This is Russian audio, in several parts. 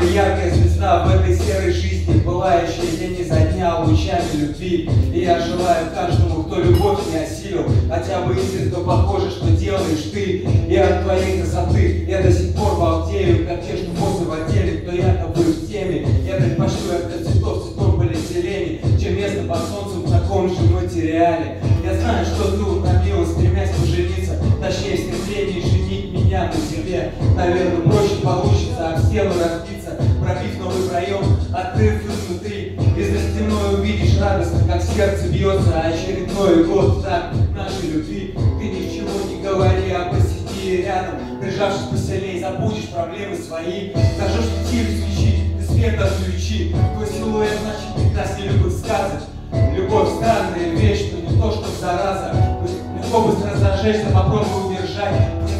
звезда в этой серой жизни, пылающая день изо дня лучами любви. И я желаю каждому, кто любовь не осилил, хотя бы изредка похоже, что делаешь ты. И от твоей красоты я до сих пор балдею, как те, что после в отделе, кто якобы в теме. Я предпочту я для цветов цветом полиэтилене, чем место под солнцем в таком же материале. Я знаю, что ты утомилась, стремясь пожениться, точнее, стремление женить меня на себе. Наверное, проще получится об стену разбиться, пробив новый проем, открыв изнутри. И за стеной увидишь радостно, как сердце бьется очередной год так нашей любви. Ты ничего не говори, а посиди рядом, прижавшись посильнее, забудешь проблемы свои. Что тир свечи, свет отключи, твой силуэт значит прекраснее любых сказок. Любовь странная вещь, но не то, что зараза. Легко быстро зажечься, попробуй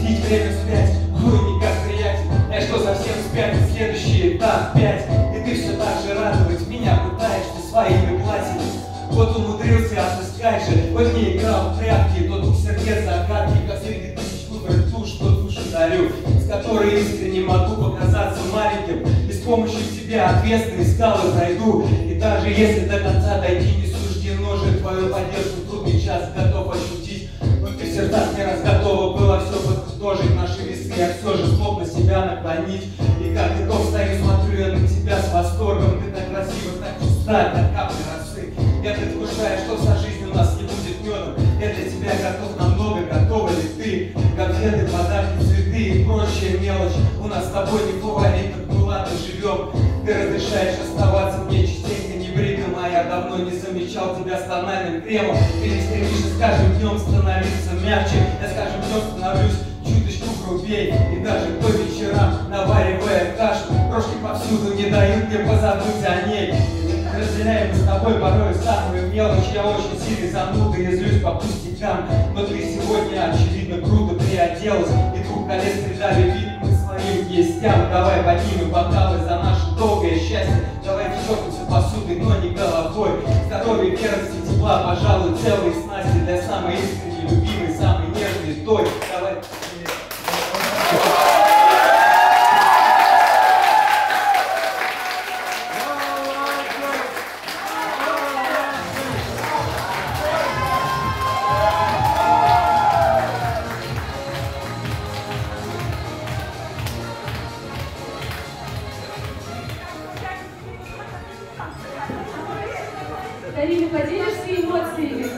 пустить время вспять. Ой, никак приятель, я что, совсем спят, следующий этап пять. И ты все так же радовать меня пытаешься своими платьями. Вот умудрился отыскать же, вот не играл в прятки, тот у сердец загадки, как среди тысяч выбрать ту, что душу дарю, с которой искренне могу показаться маленьким, и с помощью тебя ответственные скалы пройду, и даже если до конца дойти восторгом, ты так красива, так чиста, как капли росы, я предвкушаю, что вся жизнь у нас не будет медом, я для тебя готов на много, готова ли ты, конфеты, подарки, цветы и прочая мелочь, у нас с тобой не фаворит, как мы ладно живем, ты разрешаешь оставаться мне частенько небритым, а я давно не замечал тебя с тональным кремом, ты не стремишься с каждым днем становиться мягче, я с каждым днем становлюсь чуточку грубей, повсюду не дают мне позабыть о ней. Разделяем мы с тобой порой самую мелочь. Я очень сильный зануда и злюсь по пустякам Но ты сегодня, очевидно, круто приоделась И двух колец придали вид мы своим гостям Давай поднимем бокалы за наше долгое счастье. Давай чокнемся посудой, но не головой. Здоровья, верности, тепла, пожалуй, целой снасти Для самой искренней, Карина, поделишься эмоциями?